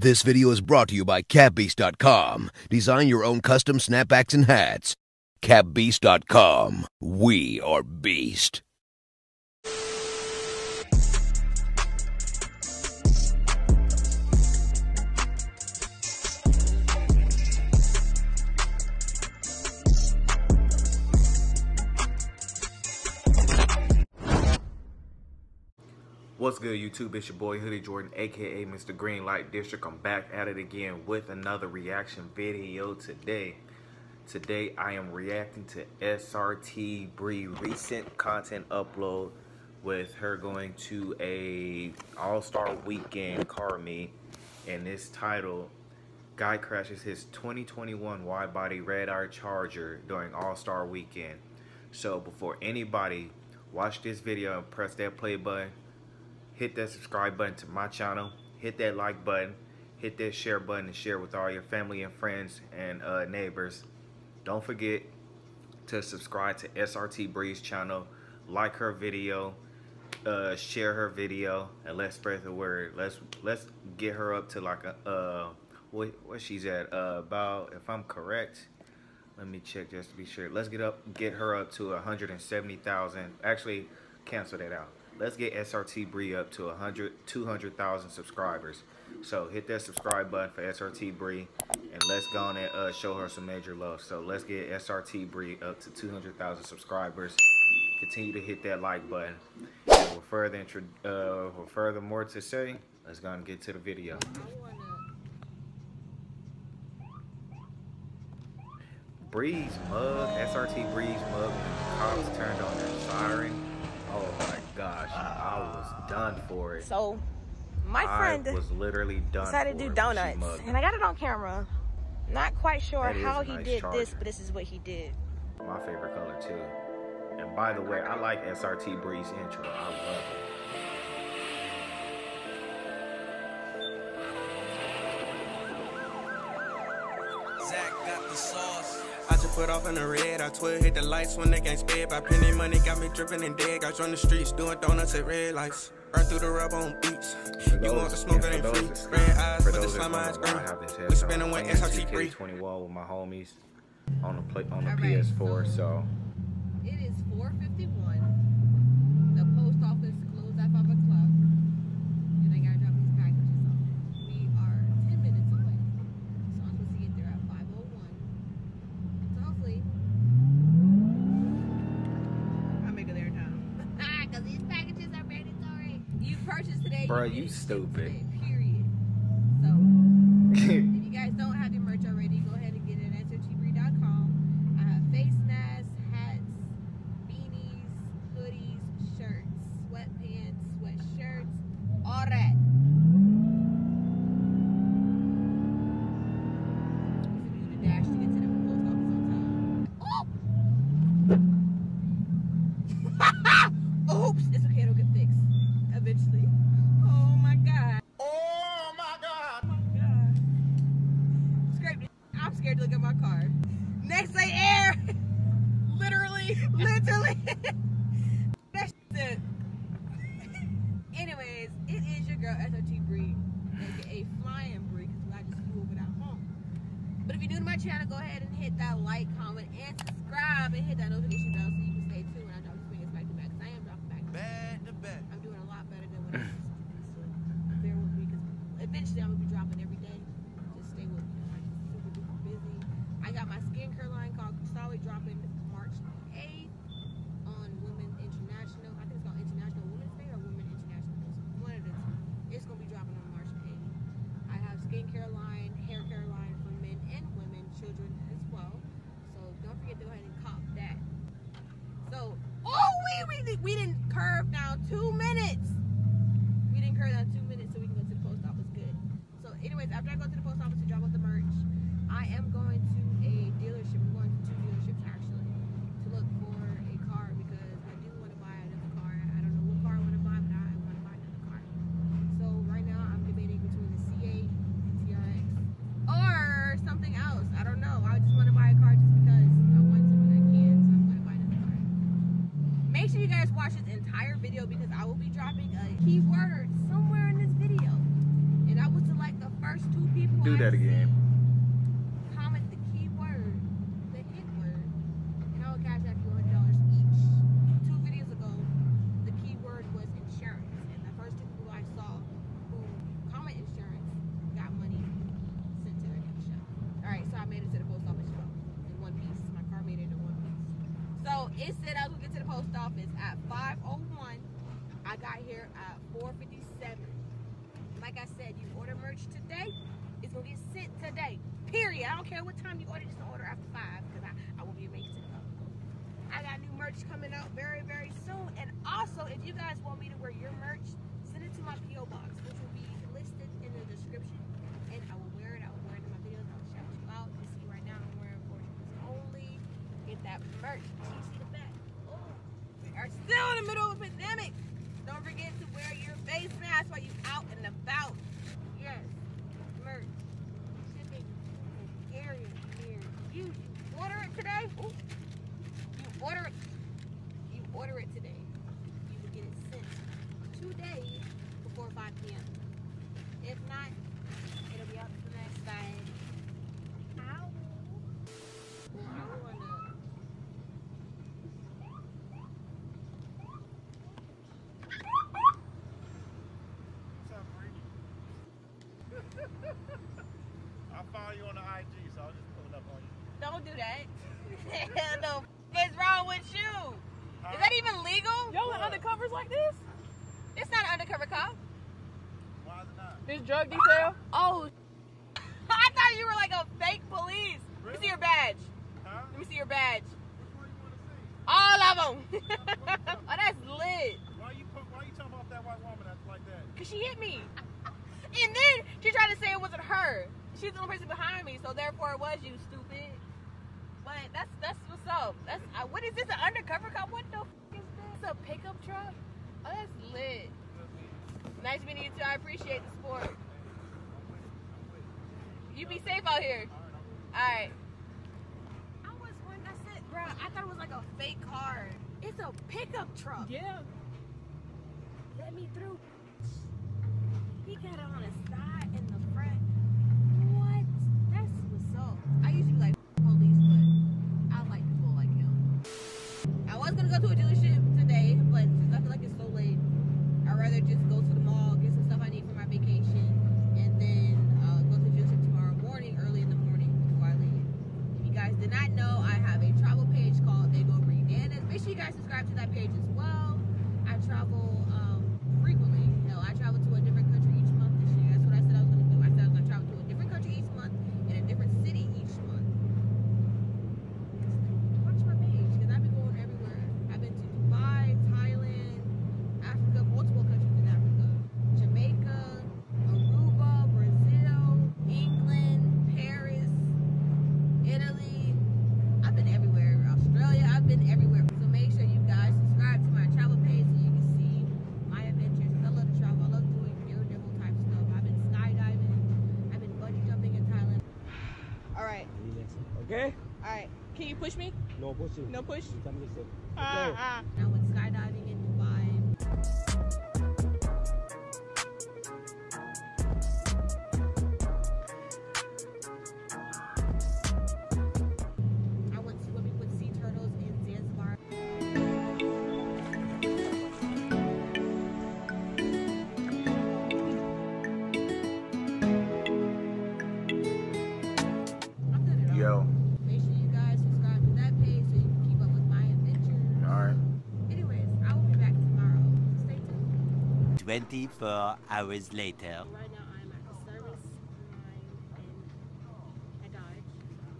This video is brought to you by CapBeast.com. Design your own custom snapbacks and hats. CapBeast.com. We are Beast. What's good, YouTube? It's your boy Hoodie Jordan, aka Mr. Green Light District. I'm back at it again with another reaction video today. Today, I am reacting to SRT Bree recent content upload with her going to a All-Star Weekend car meet, and this title, Guy crashes his 2021 wide-body red-eye Charger during All-Star Weekend. So before anybody watch this video and press that play button, hit that subscribe button to my channel, hit that like button, hit that share button and share with all your family and friends and uh, neighbors. Don't forget to subscribe to SRT Bree's channel, like her video, uh, share her video, and let's spread the word. Let's let's get her up to like a uh, what what she's at uh, about if I'm correct. Let me check just to be sure. Let's get up get her up to 170,000. Actually, cancel that out let's get SRT Bree up to 100, 200,000 subscribers. So hit that subscribe button for SRT Bree, and let's go on and uh, show her some major love. So let's get SRT Bree up to 200,000 subscribers. Continue to hit that like button. And with further, uh, with further more to say, let's go and get to the video. Breeze mug, SRT Breeze mug, cops turned on their siren. Oh my gosh, I was done for it. So, my friend was literally done decided to do donuts, and I got it on camera. Not quite sure how he nice did charger. this, but this is what he did. My favorite color too. And by the way, I like SRT Bree's intro. I love it. Zach got the sauce. I just put off in the red. I twirl, hit the lights when they can't sped. By penny money, got me dripping and dead. Got you on the streets doing donuts at red lights. Burn through the rub on beats. you want the smoke that ain't free. Red eyes, but the slime eyes green. We spinning with SRT Bree. 21 with my homies on the play on the right, PS4. So, so it is 4:51. The post office closed at five o'clock. Bro, you stupid. Period. So, if you guys don't have your merch already, go ahead and get it at srtbree.com. I have face masks, hats, beanies, hoodies, shirts, sweatpants, sweatshirts, all that. Oops, it's okay, it'll get fixed eventually. scared to look at my car. Next day air. literally, literally. That's it. Anyways, it is your girl SRT Bree, aka Flying Bree, because I just flew over that home. But if you're new to my channel, go ahead and hit that like, comment, and subscribe, and hit that notification bell so you can stay tuned when I drop this video back to back. Because I am dropping back. Back to back. I'm doing a lot better than what I used to do. So bear with me, because eventually I'm gonna be dropping every day. Just stay with me. I got my skincare line called Solid dropping March 8th on Women International. I think it's called International Women's Day or Women International. One of the two. It's going to be dropping on March 8th. I have skincare line, hair care line for men and women, children as well. So don't forget to go ahead and cop that. So, oh, we, we, we didn't curve down two minutes. Curve down two minutes so we can go to the post office. Good. So anyways, after I go to the post office to drop off the merch, I am going to a dealership. I'm going to two dealerships actually to look for a car because I do want to buy another car. I don't know what car I want to buy, but I want to buy another car. So right now I'm debating between the C8 and TRX or something else. I don't know. I just want to buy a car just because I want to and I can, so I'm going to buy another car. Make sure you guys watch this entire video because I will be dropping a keyword somewhere in this video. And I would select the first two Do that again. Comment the keyword, the hit word, and I will cash out you hundred dollars each. Two videos ago, the keyword was insurance, and the first two people I saw who comment insurance got money sent to their cash out. All right, so I made it to the post office y'all, in one piece. My car made it in one piece. So it said I was gonna get to the post office at 5:01. I got here at 4:57. Like I said, you order merch today, it's gonna get sent today. Period. I don't care what time you order, just don't order after five because I, I will be making it up. I got new merch coming out very, very soon. And also, if you guys want me to wear your merch, send it to my P.O. box, which will be listed in the description. And I will wear it. I will wear it in my videos. I will shout you out. You see right now I'm wearing Fortunes only. Get that merch. You see the back. Oh, we are still in the middle of a pandemic. Don't forget to wear your face mask while you out and about. Yes, merch, shipping, and area near you. You order it today. Ooh. You order it. You order it today. You will get it sent today before 5 p.m. If not, it'll be up the next day. Ow. I wanna. What's up, Bree? I follow you on the IG, so I'll just pull it up on you. Don't do that. the f- is wrong with you? Huh? Is that even legal? Y'all in undercovers like this? It's not an undercover cop. Why is it not? This drug detail? Oh, I thought you were like a fake police. Let me see your badge. Huh? Let me see your badge. Which one you want to see? All of them. oh, that's lit. Why you why you talking about that white woman that's like that? Cause she hit me. And then she tried to say it wasn't her. She's the only person behind me, so therefore it was you, stupid. But that's that's what's up. That's uh, what is this? An undercover cop? What the f- is this? It's a pickup truck? Oh, that's lit. Nice meeting you too. I appreciate the support. You be safe out here. All right. I was when I said, bro, I thought it was like a fake card. It's a pickup truck. Yeah. Let me through. He got it on the side and subscribe to that page as well. I travel um, frequently. Hell, I travel to a different country each month this year. That's what I said I was going to do. I said I was going to travel to a different country each month in a different city each month. Watch my page because I've been going everywhere. I've been to Dubai, Thailand, Africa, multiple countries in Africa, Jamaica, Aruba, Brazil, England, Paris, Italy. I've been everywhere. Australia, I've been everywhere. So make sure you guys subscribe to my travel page so you can see my adventures. 'Cause I love to travel. I love doing daredevil type stuff. I've been skydiving. I've been bungee jumping in Thailand. All right. Okay. All right. Can you push me? No pushing. No push. You come listen. Ah, ah. I went skydiving 24 hours later. Right now, I'm at the service line in at Dodge.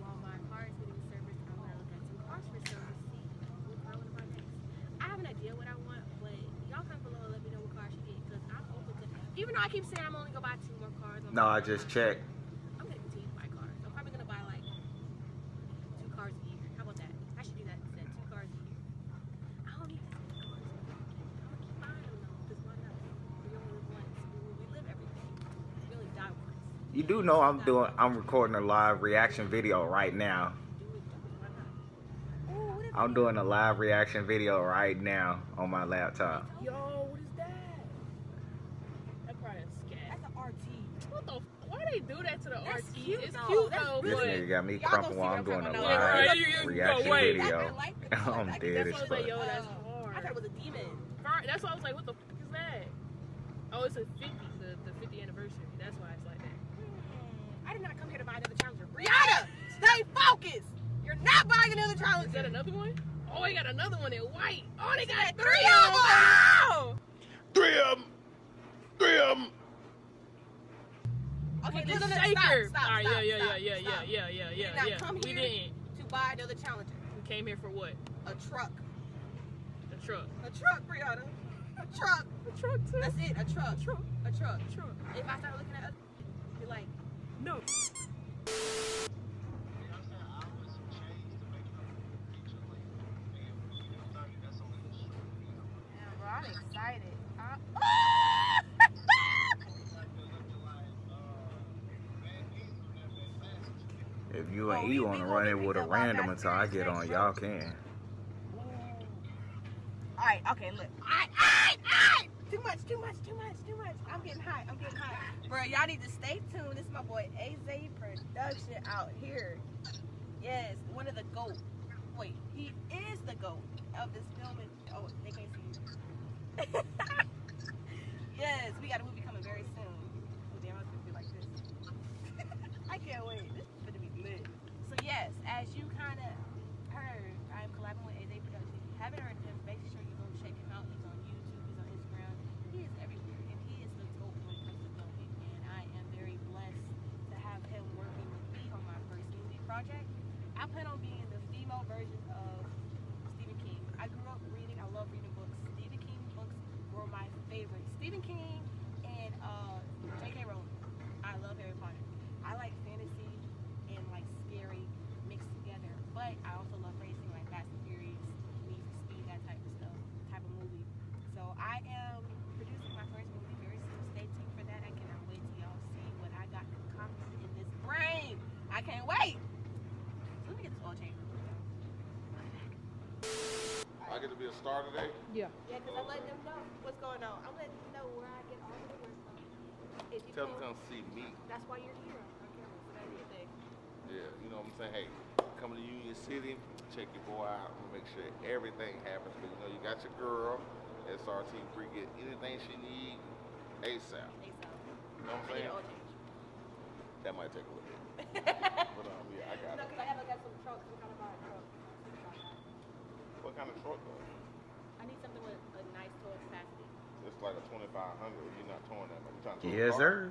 While my car is getting serviced, I'm gonna look at some cars for service. See what car I want to buy next. I have an idea what I want, but y'all comment below and let me know what car I should get because I'm open to. Even though I keep saying I'm only gonna buy two more cars. I'm No, I just checked. I'm gonna continue to buy cars. I'm probably gonna buy like two cars a year. How about that? I should do that instead. Two cars a year. I don't need this many cars. I'm gonna keep buying them though, because why not? We only live once. We, we live every day. We only die once. You know I'm doing. I'm recording a live reaction video right now. Do it, do it. Why not? Oh, what is I'm doing a live reaction video right now on my laptop. Yo, what is that? That probably a scat. That's an RT. What the? Why they do that to the That's RT? cute, it's though. cute though, This but nigga got me Y'all crumping while I'm doing a live right, you- you- you reaction go, wait. video. I like this. I'm I dead as that's why I was like, fuck. yo, that's hard. I thought it was a demon. That's why I was like, what the fuck is that? Oh, it's a 50, the, the 50 anniversary. That's why it's like that. Hmm, I did not come here to buy another challenger. Brianna, stay focused. You're not buying another challenger. Is that another one? Oh, they got another one in white. Oh, they got Three three of of them. them. Three of them. Three of them. Okay, With no, the no, no, shaker. Stop, stop, All right, stop, yeah, yeah, stop, yeah, yeah, stop. yeah, yeah, We yeah, did not yeah. come We here didn't. to buy another challenger. We came here for what? A truck. The truck. A truck, Brianna. A truck. The truck too. That's it. A truck. A truck. A truck. Truck. If I start looking at other, be like, No. I'm excited. I- If you and we- E want to run be it with a random until I get on, y'all can. All right, okay, look. Alright, alright, alright. Too much, too much, too much, too much. I'm getting hot. I'm getting hot. Bro, y'all need to stay tuned. This is my boy AZ Production out here. Yes, one of the GOAT. Wait, he is the GOAT of this filming. Oh, they can't see you. yes, we got a movie coming very soon. Oh, damn, I was gonna be like this. I can't wait. This is gonna be lit. So yes, as you kind of heard, I'm collabing with AZ Production. If you haven't heard him, make sure you go check him out. He's on YouTube, he's on Instagram. He is everywhere, and he is the GOAT when it comes to filming. And I am very blessed to have him working with me on my first movie project. I plan on being the female version of Stephen King. I grew up reading. I love reading books. Stephen King books were my favorite. Stephen King and uh, J.K. Rowling. I love Harry Potter. I like fantasy and like scary mixed together. But I also love racing, like Fast and Furious, Need for Speed, that type of stuff, type of movie. So I am producing my first movie very soon. Stay tuned for that. I cannot wait till y'all see what I got concocted in this brain. I can't wait. So let me get this oil change. I get to be a star today. Yeah. Yeah, because I'm letting them know what's going on. I'm letting them know where I get all the work from. If you Tell them come- to come see me. That's why you're here on camera. So that's your thing. Yeah, you know what I'm saying? Hey, come to Union City, check your boy out, make sure everything happens. But you know, you got your girl, SRT Bree, get anything she need ASAP. They so. You know what I'm saying? an oil change. That might take a little bit. But um, yeah, I got No, it. 500, you're not touring that much. You're yes, sir.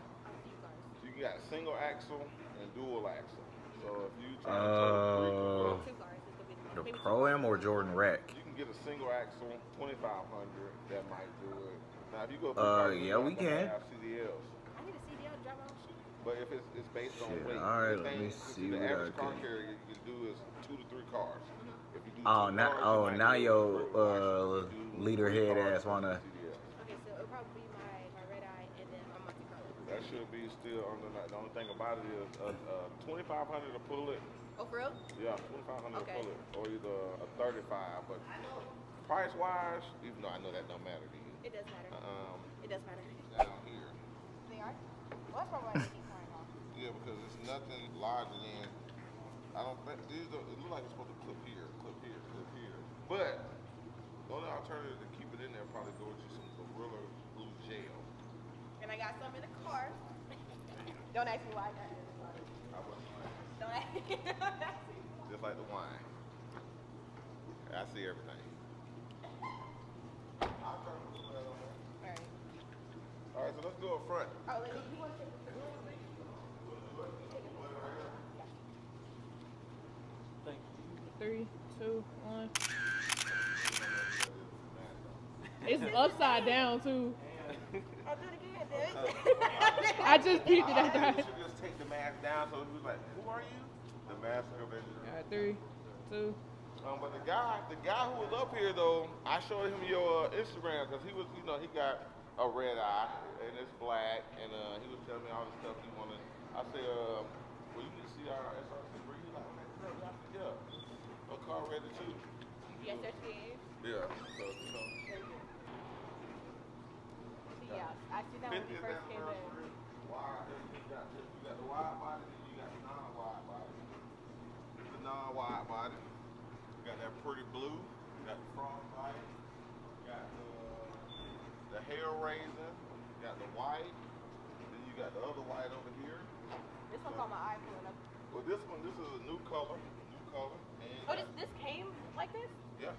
So you got single axle and dual axle. So if you trying uh, to the Pro Am or Jordan Rack? You can get a single axle, 2500. That might do it. Now if you go, uh, yeah, we can. CDLs. I need a CDL drive. But if it's, it's based on weight, all right. Let me see the what average I car carrier you can do is two to three cars. Oh, now, oh, now your uh, leader head ass wanna. That should be still on the. The only thing about it is uh, uh, 2500 to pull it. Oh, for real? Yeah, 2500 Okay. to pull it, or either a 35. But price wise, even though I know that don't matter to you, It does matter. um, It does matter. down here. They are? Well, that's probably why they keep flying off. Yeah, because it's nothing larger than. I don't think these. Are, it look like it's supposed to clip here, clip here, clip here. But the only alternative to keep it in there probably go with you some Gorilla Glue gel. And I got some in the car. Don't ask me why I got it in the car. I wouldn't mind. Don't ask me. Don't ask me. Just like the wine. I see everything. I'll turn this one on there. All right. All right, so let's go up front. Oh, let me, you want to take the Three, two, one. It's upside down too. I'll do it again, dude. I just peeped it after You I. should just take the mask down so it was like, who are you? The mask of it. Alright, three, two. Um, but the guy, the guy who was up here though, I showed him your uh, Instagram because he was, you know, he got a red eye and it's black, and uh, he was telling me all the stuff he wanted. I said, uh, well, you need to see our SRC three. He's like, man, yeah, yeah, a car ready too. Yes, sir, Steve. Yeah, so you know, Yeah, I see that when 50th we first came in. wide, you got, you got the wide body, and you got the non-wide body. This is the non-wide body. You got that pretty blue. You got the front light. You got the, the hair raisin. You got the white. Then you got the other white over here. This one caught my eye pulling up. Well, this one, this is a new color. New color. And Oh, this this came like this? yeah.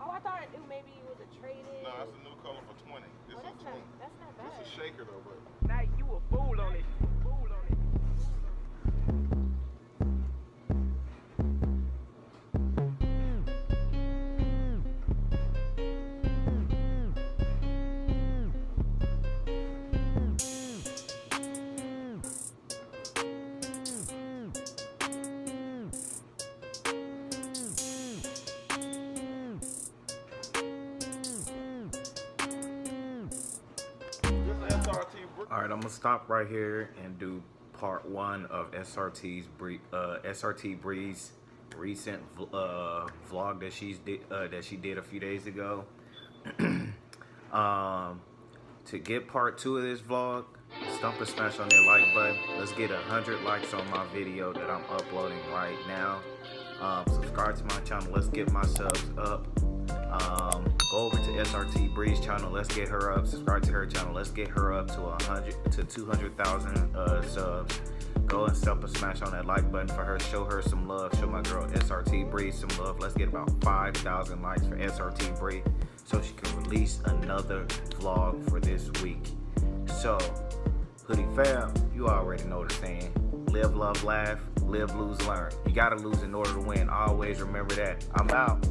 Oh, I thought it maybe it was a trade-in. No, that's a new color for 20. This Oh, is that's 20. not that's not bad. This is shaker though, but Now you a fool on it. Stop right here and do part one of SRT's uh, SRT Bree's recent uh, vlog that she's did, uh, that she did a few days ago. um, to get part two of this vlog, stomp and smash on that like button. Let's get a hundred likes on my video that I'm uploading right now. Um, subscribe to my channel. Let's get my subs up. Um, go over to SRT Bree's channel. Let's get her up. Subscribe to her channel. Let's get her up to a hundred to two hundred thousand uh, subs. Go and stomp and smash on that like button for her. Show her some love. Show my girl SRT Breeze some love. Let's get about five thousand likes for SRT Breeze so she can release another vlog for this week. So, Hoodie fam, you already know the saying. Live, love, laugh. Live, lose, learn. You gotta lose in order to win. Always remember that. I'm out.